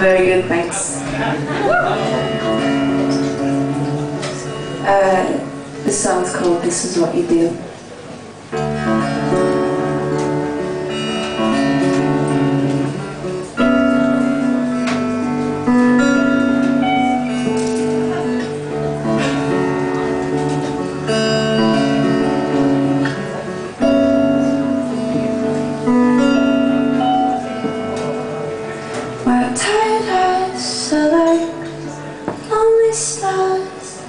very good, thanks. Uh, the song's called This Is What You Do. Stars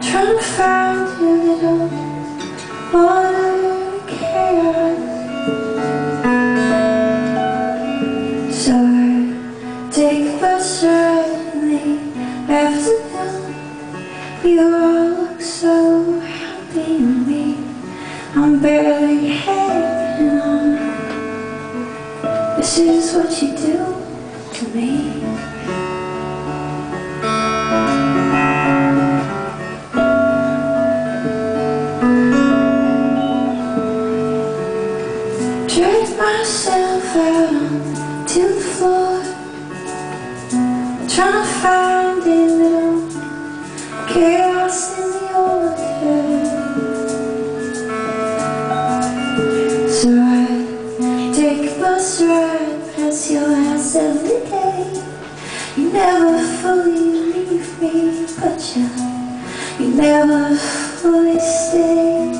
Trying to find your little water chaos So take a bus ride in the afternoon You all look so happy and me. I'm barely hanging on. This is what you do to me. Trying to find a little chaos in the order. So I take a bus ride past your house every day. You never fully leave me, but you, you never fully stay.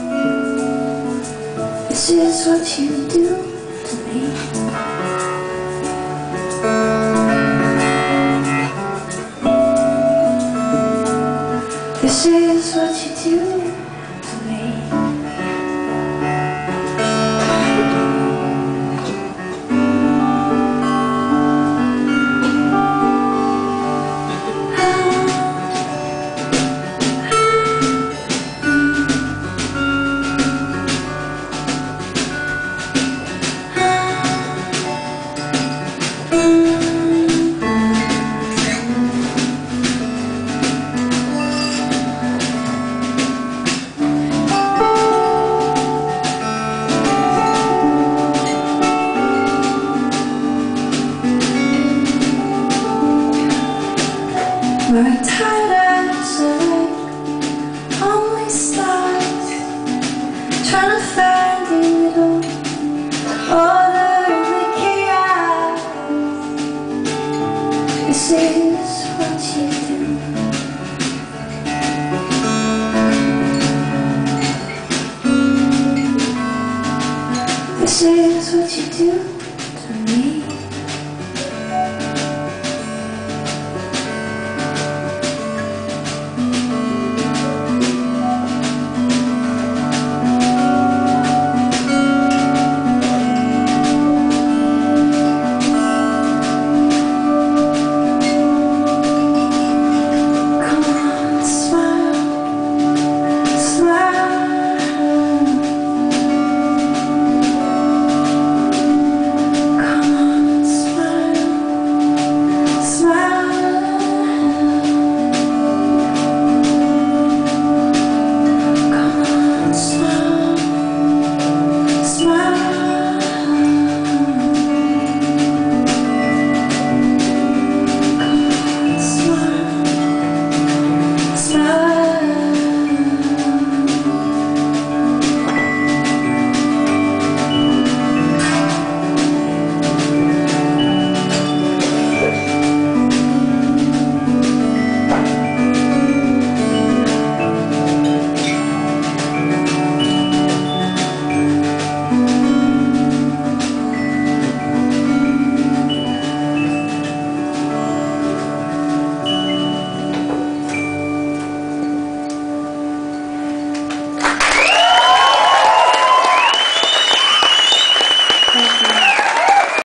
This is what you do to me. This is what you do to me. My tired are like only stars Trying to find a little order in the chaos. This is what you do. This is what you do